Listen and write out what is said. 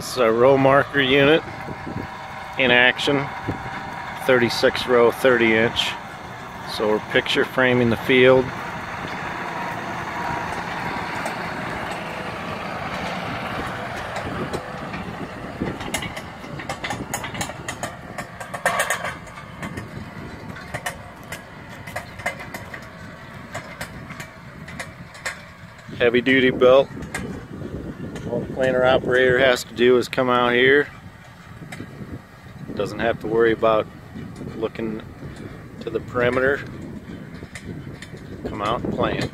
This is a row marker unit in action, 36 row, 30 inch. So we're picture framing the field. Heavy duty belt. Planter operator has to do is come out here. Doesn't have to worry about looking to the perimeter. Come out and plant.